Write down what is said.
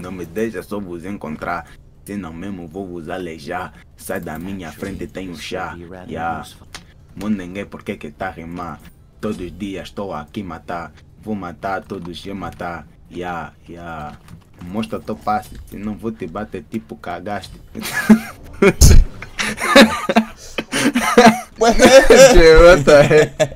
Não me deixa só vos encontrar. senão mesmo vou vos alejar. Sai da minha frente, tenho chá. Yeah. Mundengue, ninguém, por que que tá rimar? Todos os dias estou aqui matar. Vou matar todos e matar. Yeah, yeah. Mostra teu passe, senão vou te bater tipo cagaste. What the heck?